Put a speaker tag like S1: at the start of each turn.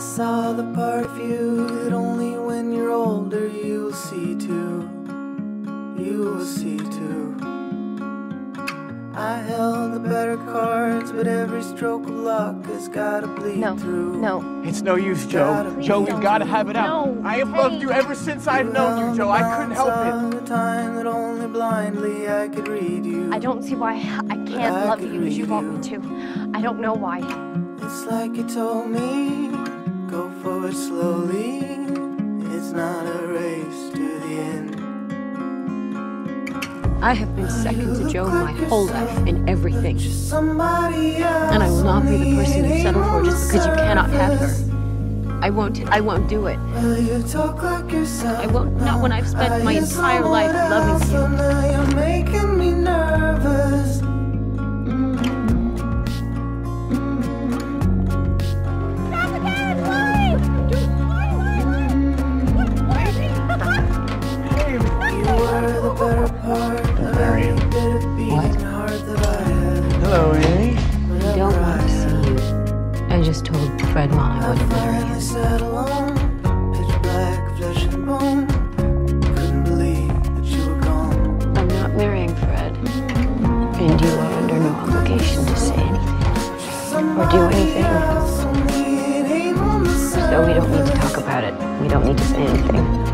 S1: saw the part of you that only when you're older you'll see too. You will see too. I held the better cards, but every stroke of luck has gotta bleed
S2: No,
S1: through.
S2: no.
S3: It's no use, Jo. Jo, we've got to have it out.
S2: No,
S3: I have
S2: hey.
S3: loved you ever since I've known you, Jo. I couldn't help it.
S1: The time that only blindly I could read you.
S2: I don't see why I can't
S1: I
S2: love you as you want
S1: you.
S2: me to. I don't know why.
S1: It's like you told me, go forward slowly. It's not a race to the end.
S4: I have been second to Jo my whole life in everything.
S1: Somebody else.
S4: And I will not be the person you settle for just because you cannot have her. I won't I won't do it.
S1: Well, you talk like yourself.
S4: I won't not when I've spent my entire life loving you.
S1: I
S4: just told Fred Mom I wouldn't marry you.
S1: sat alone, pitch black flesh and bone. Couldn't believe that you were gone.
S4: I'm not marrying Fred. And you are under no obligation to say anything. Or do anything.
S1: Else, only it ain't on the
S4: So we don't need to talk about it. We don't need to say anything.